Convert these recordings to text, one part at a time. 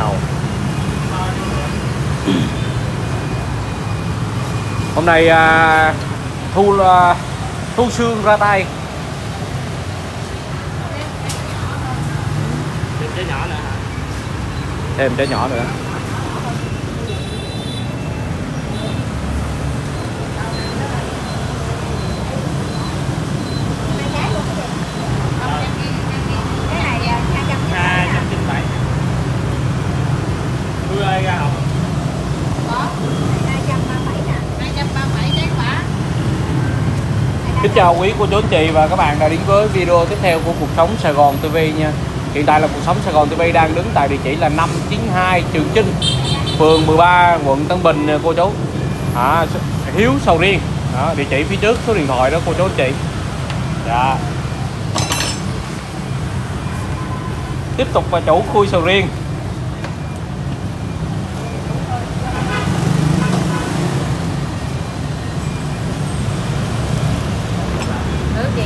sầu hôm nay à, thu à, thu xương ra tay. Thêm trái nhỏ nữa thêm trái nhỏ nữa cái này à, 200 hai trăm chín mươi bảy Mưa ơi ra học có 237 nè 237 đấy quả Kính chào quý cô chú anh chị và các bạn đã đến với video tiếp theo của Cuộc Sống Sài Gòn TV nha. Hiện tại là Cuộc Sống Sài Gòn TV đang đứng tại địa chỉ là 592 Trường Chinh Phường 13 quận Tân Bình nha cô chú. À, Hiếu Sầu Riêng. Đó, Địa chỉ phía trước số điện thoại đó cô chú anh chị. Dạ. Tiếp tục và chủ khui sầu riêng nữa chị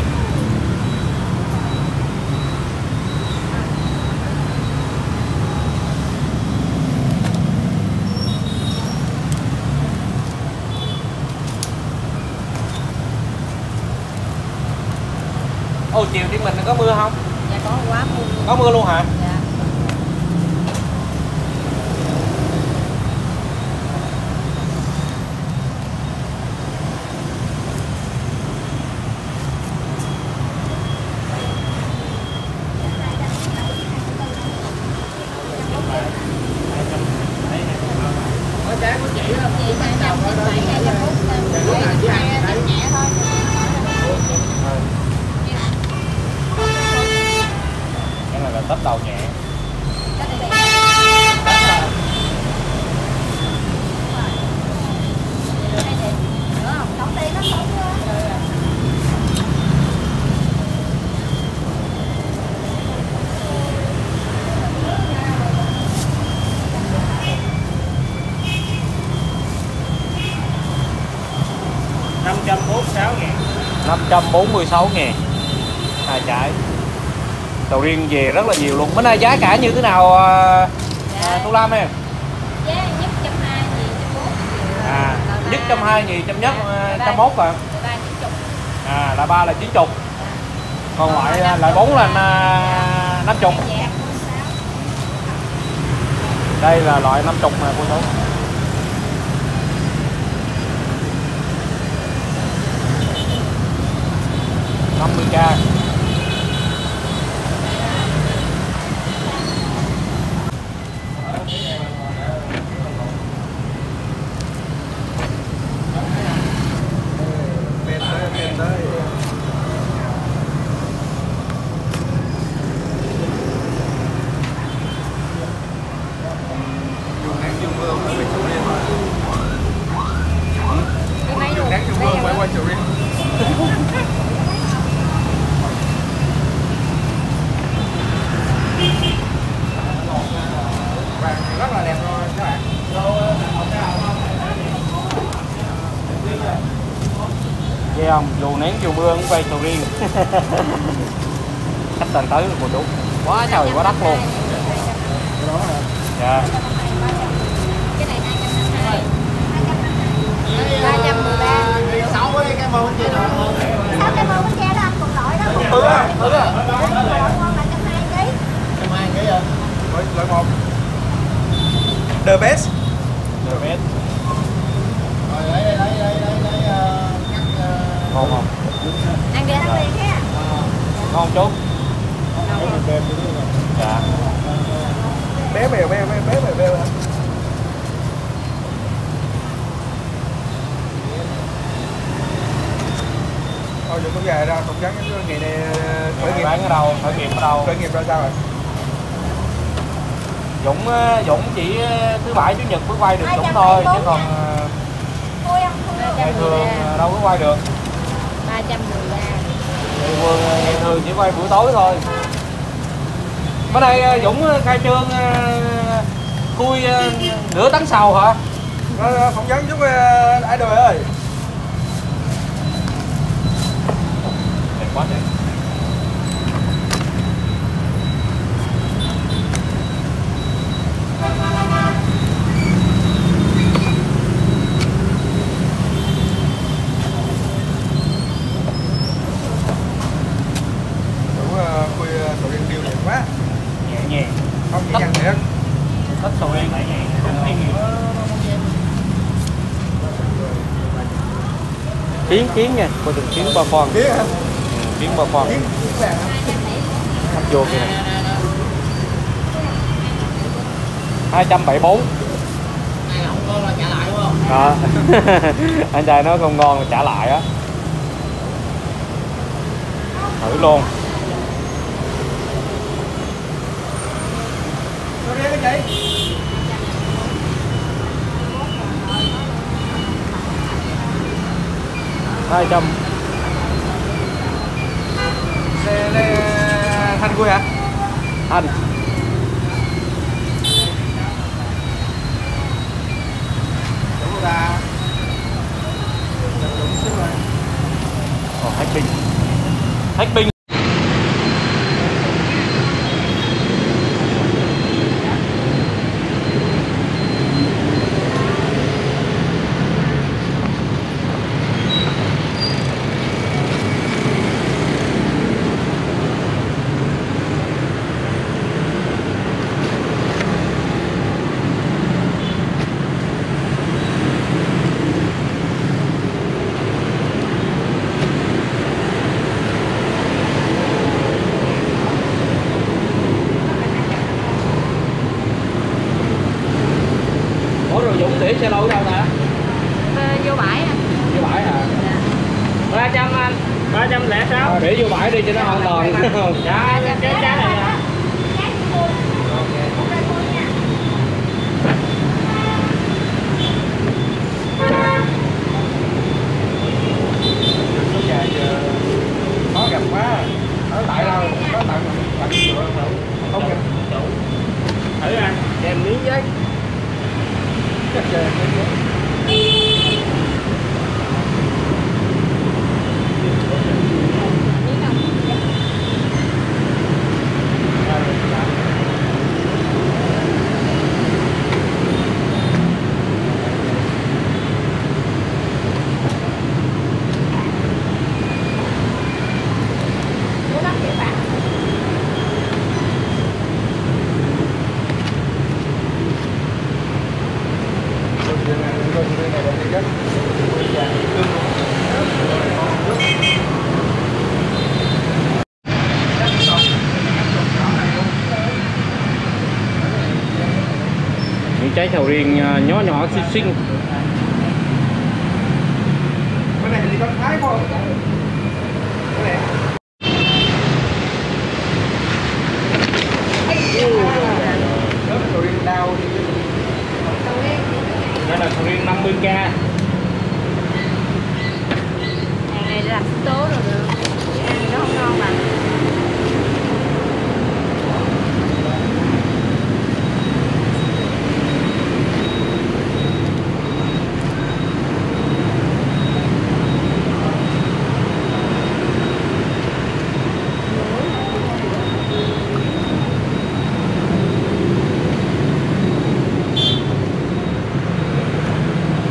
Ô chiều đi mình có mưa không? dạ có quá mua Có mưa luôn hả? dạ Có trái của chị á chị 297 241 2 nhẹ thôi Cái này là tấp đầu nhẹ Cách đây nữa không sống đi nó sống quá năm trăm bốn mươi sáu ngàn. 546 ngàn. Hai trái sầu riêng về rất là nhiều luôn. Bữa nay giá cả như thế nào à, à, Thu Lam em? Giá nhất trăm hai gì trăm bốn. À, nhất trăm hai nhì trăm nhất à, trăm mốt à chục. À là ba là chín chục. Còn loại à, loại bốn là năm chục. Dạ đây là loại năm chục mà cô chú năm mươi k Ghê không? Dù nén dù mưa cũng quay sầu riêng Khách tần tới rồi cô chú Quá trời quá đất luôn Dạ cái này 252 313 Sáu cái cái môn chị nào sao cái màu bánh xe đó anh còn loại đó Ừ ừ á ngon là trăm hai ký Trăm hai ký rồi Loại loại một The best Được hết Rồi lấy lấy lấy lấy lấy lấy ờ, cắt ờ, Ngon không? ăn đi ăn liền ha Ngon chú? Dạ bé bèo bèo bé bé bèo? Thôi giờ con gà ra không gắn cái nghề này khởi nghiệp Bán ở đâu? Khởi nghiệp ở đâu? khởi nghiệp ra sao rồi? Dũng ờ, Dũng chỉ ờ, thứ bảy chủ nhật mới quay được Dũng thôi chứ còn ờ, ngày thường ờ, đâu có quay được 313 ngày thường, ngày thường chỉ quay buổi tối thôi. Bữa nay ờ, Dũng ờ, khai trương ờ, khui ờ, nửa tấn sầu hả? Phỏng vấn chút ờ, idol ơi. Đẹp quá đẹp không chỉ ăn thiệt Thích sầu riêng này hay nhiều Kiến kiến nha, coi từng kiến ba con. Biết hả? Kiến ba con. Vàng Hấp vô kìa nè. 274 Ai không ngon là trả lại đúng không? Đó. anh trai nói không ngon là trả lại á. Thử luôn. Cái chị hai trăm. Lê, lê, thanh vui hả? Anh đúng ra đúng xíu rồi Ồ, hết pin hết pin Ủa rồi Dũng để xe lôi đâu ta? Ờ, vô bãi à. Vô bãi hả? 300 anh 306 À, để vô bãi đi cho nó an toàn Dạ cái giá này là khó gặp quá nói tại đâu có tặng tặng sữa không gặp thử anh kèm miếng giấy chắc giờ Muốn những riêng à, nhỏ nhỏ xinh xinh cái này thì có thái không cái này Lớp sầu riêng đau đi đây là sầu riêng 50k Hàng này làm tố rồi được. Ăn nó không ngon bằng.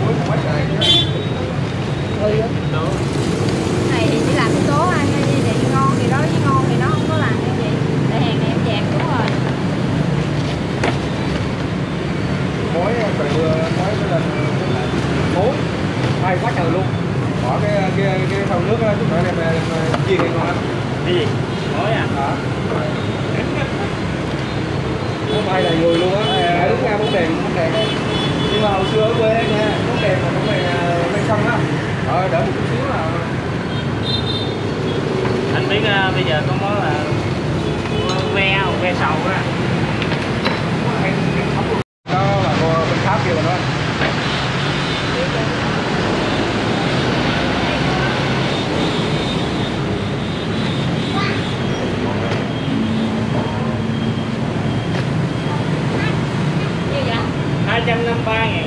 muối không quá xài này thì chỉ làm cái tố ăn thôi như vậy ngon thì đó với ngon thì nó không có làm như vậy tại hàng này em dạt đúng rồi muối từ muối cái lần muối hay quá trời luôn bỏ cái cái cái thau nước đó chúng ta đem chiên cái gì nói à hả? nó bay là người luôn á à, lúc ra bóng đèn bóng đèn nhưng mà hồi xưa ở quê nha bóng đèn mà bóng đèn bên sông á ờ đỡ một chút xíu là anh biết uh, bây giờ có món là ve ve sầu á client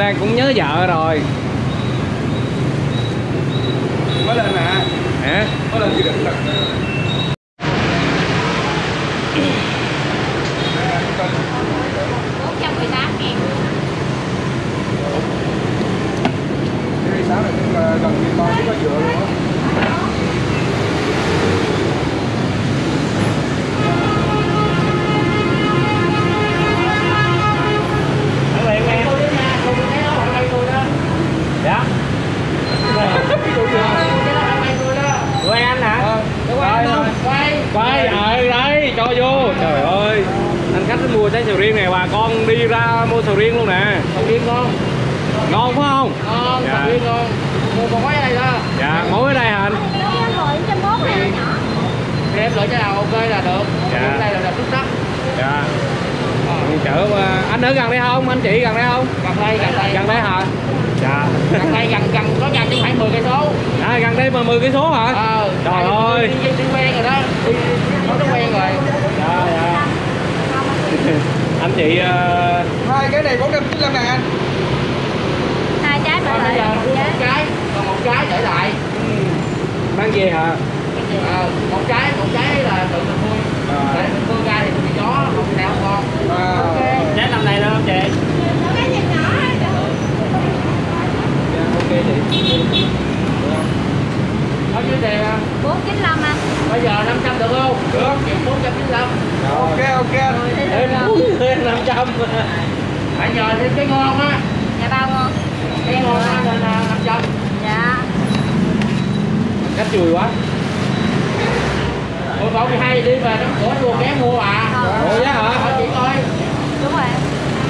đang cũng nhớ vợ rồi. Mới lên nè hả? Mới lên chỉ định thật bốn trăm mười tám ngàn Cái sáng này cũng gần như con chứ có dựa luôn á Ở đây quen tôi đó nha Tôi thấy nó ở đây tôi đó dạ Quen anh hả? Ờ, Quay không? Quay quay ở đây cho vô trời ơi anh khách mua trái sầu riêng này bà con đi ra mua sầu riêng luôn nè Sầu riêng ngon ngon phải không Ngon, Dạ. sầu riêng ngon Mua còn mấy ở đây đó dạ mối ở đây hả anh rồi trăm bốn ngàn nhỏ Thì em lựa ok là được. Dạ. Đây là đẹp xuất sắc dạ. Ờ, chở mà- anh ở gần đây không? Anh chị gần đây không? Gần đây, gần đây. Gần đây hả? Dạ. Gần đây, gần, gần, có gần chứ phải 10 cây số. À, gần đây mà 10 cây số hả? Ờ. Trời ơi. Đi, đi, đi quen rồi đó. Đi, nó nó quen rồi. Dạ dạ. Anh chị ờ, Hai cái này 495 ngàn anh. Hai trái bây lại một trái. một trái Còn một trái để lại. Mang về hả Ờ, một trái, một trái là tự mình nuôi Rồi. Để mình nuôi ra thì thì chó không sao con à, Trái năm này đâu chị? cái gì nhỏ dạ, ok chị Bao nhiêu tiền à? bốn chín năm anh Bây giờ 500 được không? Được. Chuyện 495 ok ok. Anh em thêm 500 Phải nhờ thêm cái ngon á. Dạ bao ngon. Cái ngon á nên là 500 dạ. Khách chùi quá Ôi bảo hay đi về đóng cửa luôn kéo mua à ủa giá hả Hỏi chị coi đúng rồi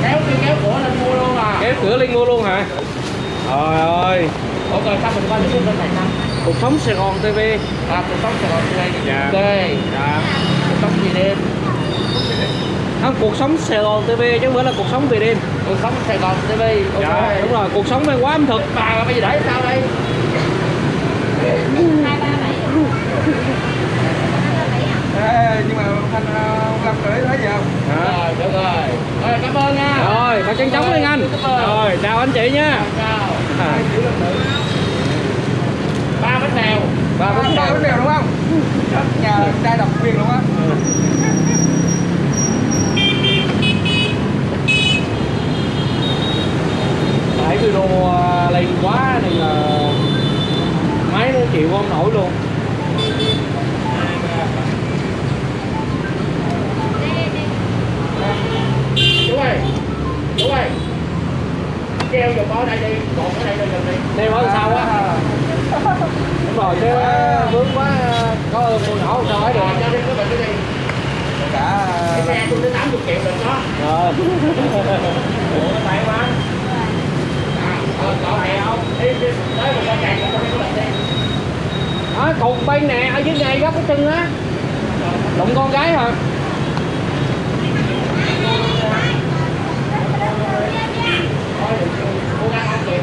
Kéo kia kéo cửa lên mua luôn à kéo cửa lên mua luôn hả? Trời ơi. Ủa rồi sao mình coi cái bên này sao? cuộc sống Sài Gòn TV À, cuộc sống Sài Gòn TV Dạ. Ok. Dạ. Cuộc sống gì đêm. Không cuộc sống Sài Gòn TV chứ không phải là cuộc sống về đêm. Cuộc sống Sài Gòn TV Ok. Dạ đúng rồi cuộc sống văn hóa ẩm thực. Bà bây giờ để sao đây? hai ba bảy nhưng mà thanh ờ, ông Lâm để thấy gì không hả? Rồi, được rồi. Rồi, cảm ơn nha. Rồi phải trân trọng lên anh. Rồi chào anh chị nha. Chào à, Ba bánh bèo ba bánh ba bèo bánh bèo đúng không? Nhà trai độc quyền luôn á. Tại video à, lên quá nên là máy nó chịu không nổi luôn Chú ơi Treo dùm ở đây đi Cột ở đây dùm đi đeo ở sau á. Đúng rồi chứ vướng quá à, có ơn cô nhỏ sao ấy được. Cho đi cái bệnh đi. Cả. Cái xe tôi tới 80 triệu đó. Rồi. Ủa nó tay quá. À, ờ, cái bệnh đi. Đó cột bên nè ở dưới này góc cái chân á. Đụng con gái hả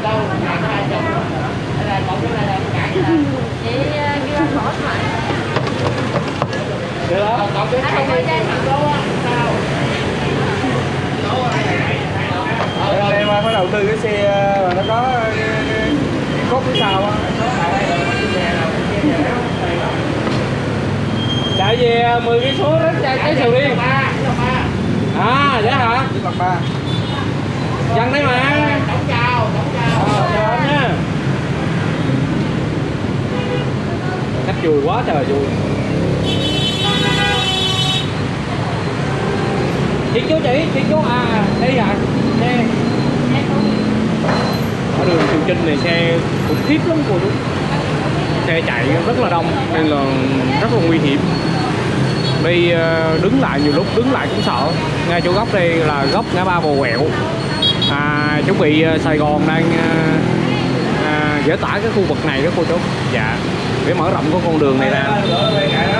đâu ngày hai chục đây là còn cái này là cãi gì chị ờ, kêu anh bỏ thoại. Được không còn anh này không có trên đâu á sao? Đây, đây mà phải đầu tư cái xe mà nó có cốt phía sau á chạy về 10 cái số rất chạy cái sầu riêng. Ba à vậy hả? Mặt ba. Dân đấy mà tổng chào tổng chào Ờ, chào anh nha vui quá trời vui chị chú chị chị chú à đây à xe. Ở đường Trường Trinh này xe cũng khiếp lắm cô chú. Xe chạy rất là đông nên là rất là nguy hiểm. Đi ờ, đứng lại nhiều lúc đứng lại cũng sợ. Ngay chỗ góc đây là góc ngã ba bồ quẹo. À, chuẩn bị ờ, Sài Gòn đang ờ, à, giải tỏa cái khu vực này đó cô chú. Dạ để mở rộng cái con đường này ra